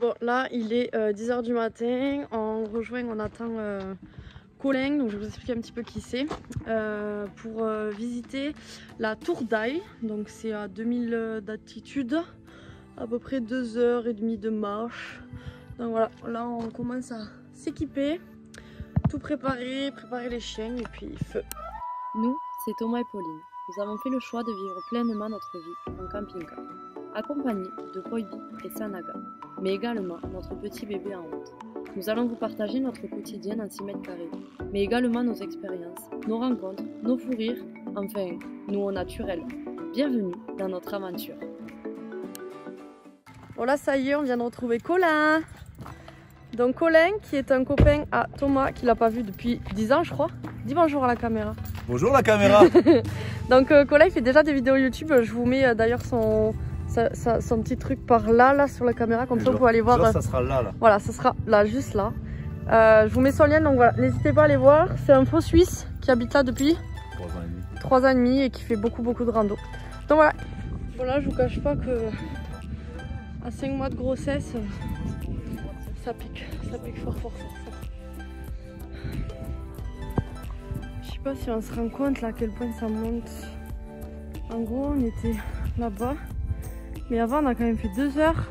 Bon, là, il est 10h euh, du matin. On rejoint, on attend euh, Colin. Donc, je vais vous expliquer un petit peu qui c'est. Euh, pour visiter la Tour d'Aille. Donc, c'est à 2000 d'altitude. À peu près 2h30 de marche. Donc, voilà. Là, on commence à s'équiper. Tout préparer, préparer les chiens et puis feu. Nous, c'est Thomas et Pauline. Nous avons fait le choix de vivre pleinement notre vie en camping-car accompagné de Koibi et Sanaga, mais également notre petit bébé en honte. Nous allons vous partager notre quotidien en 6 mètres carrés, mais également nos expériences, nos rencontres, nos fous rires, enfin, nous au naturel. Bienvenue dans notre aventure. Voilà, ça y est, on vient de retrouver Colin. Donc Colin, qui est un copain à Thomas, qui l'a pas vu depuis 10 ans, je crois. Dis bonjour à la caméra. Bonjour la caméra Donc euh, Colin fait déjà des vidéos YouTube, je vous mets euh, d'ailleurs son, ça, son petit truc par là, là sur la caméra, comme ça vous pouvez aller voir. Euh, ça sera là, là. Voilà, ça sera là, juste là. Euh, je vous mets son lien, donc voilà, n'hésitez pas à aller voir. C'est un faux Suisse qui habite là depuis 3 ans et demi. 3 ans et demi et qui fait beaucoup, beaucoup de rando. Donc voilà. Voilà, je vous cache pas que à 5 mois de grossesse, ça pique, ça pique fort, fort, fort, fort. Je sais pas si on se rend compte là à quel point ça monte. En gros, on était là-bas. Mais avant, on a quand même fait deux heures.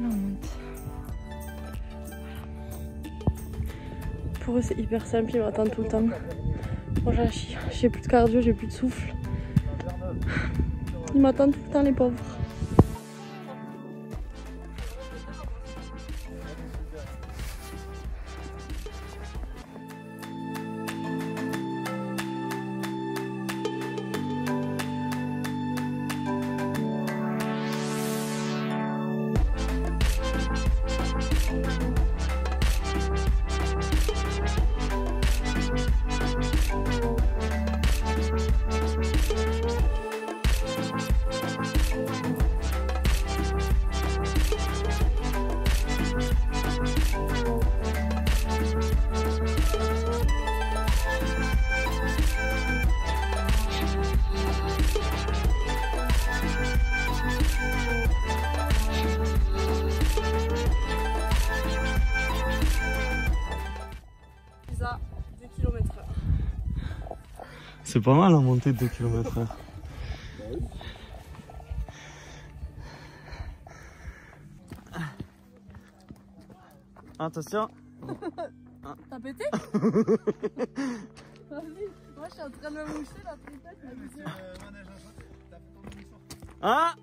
Là, on monte. Pour eux, c'est hyper simple, ils m'attendent tout le temps. Moi, j'ai plus de cardio, j'ai plus de souffle. Ils m'attendent tout le temps, les pauvres. C'est pas mal à monter 2 km h Attention. T'as pété Vas-y, moi je suis en train de me moucher la tripette. Hein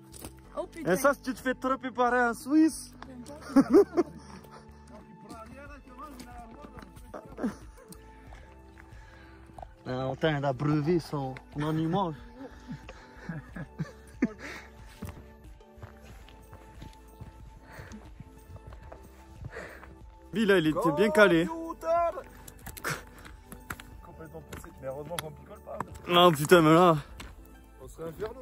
Oh putain. Et ça si tu te fais trop préparer en Suisse On train d'abreuver son animal. Lui là, il était bien calé. Complètement pressé, mais heureusement qu'on picole pas. Non putain, mais là. On serait inferno.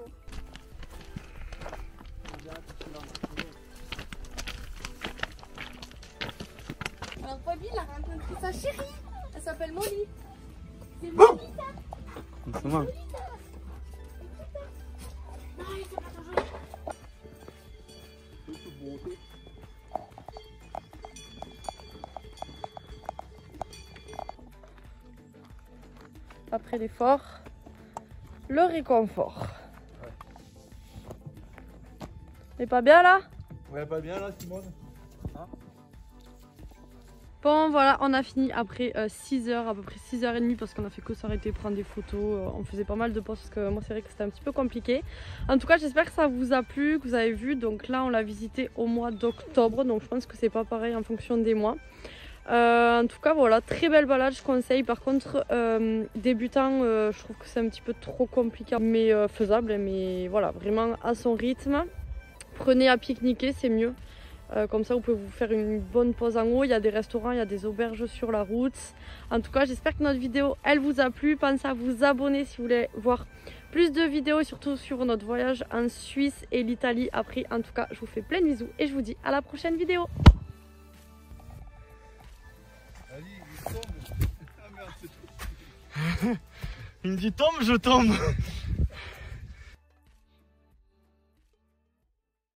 Alors Bobby, il a rencontré sa chérie. Elle s'appelle Molly. Après l'effort, le réconfort. Ouais. pas bien là? Ouais, pas bien là, Simone. Bon voilà, on a fini après 6 euh, à peu près 6h30 parce qu'on a fait que s'arrêter prendre des photos. Euh, on faisait pas mal de pauses parce que moi c'est vrai que c'était un petit peu compliqué. En tout cas j'espère que ça vous a plu, que vous avez vu. Donc là on l'a visité au mois d'octobre, donc je pense que c'est pas pareil en fonction des mois. Euh, en tout cas voilà, très belle balade, je conseille. Par contre débutant, je trouve que c'est un petit peu trop compliqué, mais faisable. Mais voilà, vraiment à son rythme. Prenez à pique-niquer, c'est mieux. Euh, comme ça, vous pouvez vous faire une bonne pause en haut. Il y a des restaurants, il y a des auberges sur la route. En tout cas, j'espère que notre vidéo, elle vous a plu. Pensez à vous abonner si vous voulez voir plus de vidéos, surtout sur notre voyage en Suisse et l'Italie. Après, en tout cas, je vous fais plein de bisous et je vous dis à la prochaine vidéo. il me dit tombe, je tombe.